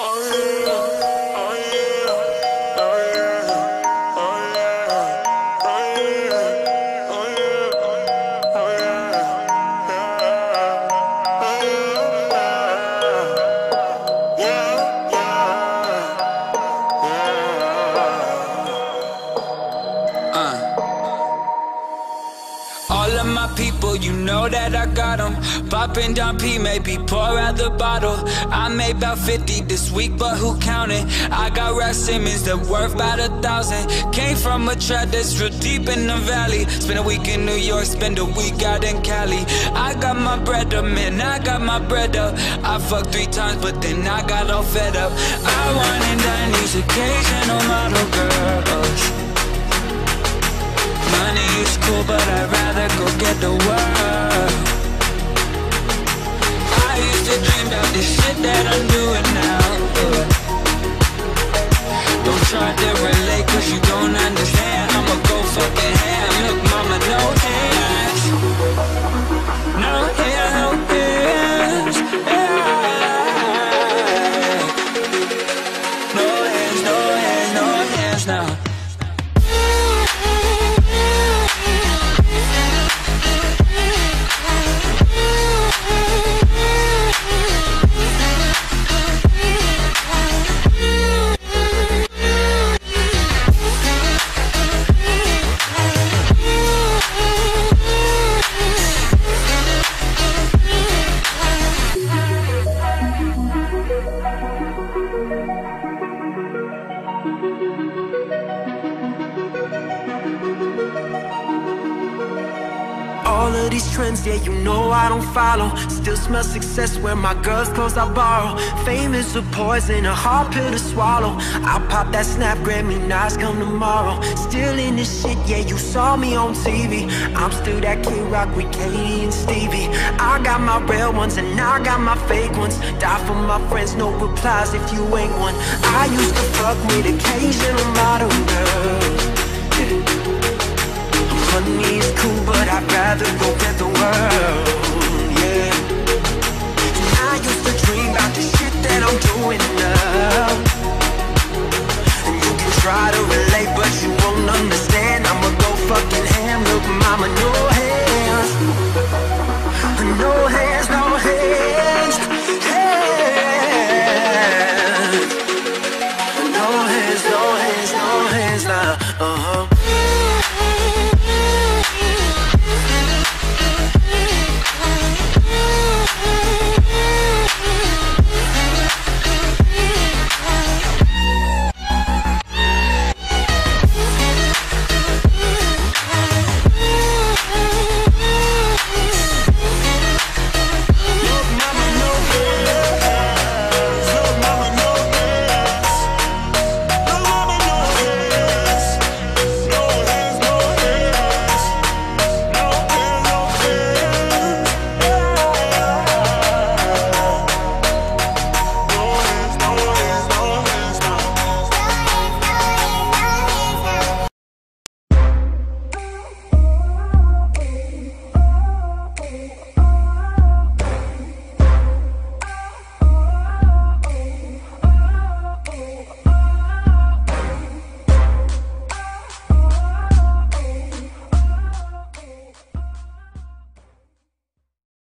Oh. All of my people, you know that I got them Popping down P, maybe pour out the bottle. I made about 50 this week, but who counted? I got red Simmons that worth about a thousand. Came from a trap that's real deep in the valley. Spent a week in New York, spend a week out in Cali. I got my bread up, man, I got my bread up. I fucked three times, but then I got all fed up. I wanted 90 cause you don't understand. I'ma go fucking ham. Look, mama, no hands. No hands, no hands. No hands, no hands, no hands now. All of these trends, yeah, you know I don't follow. Still smell success where my girl's clothes I borrow. Fame is a poison, a hard pill to swallow. I'll pop that snap, Grammy Nas come tomorrow. Still in this shit, yeah, you saw me on TV. I'm still that kid rock with Katie and Stevie. I got my real ones and I got my fake ones. Die for my friends, no replies if you ain't one. I used to fuck with occasional model girls. Yeah. Used to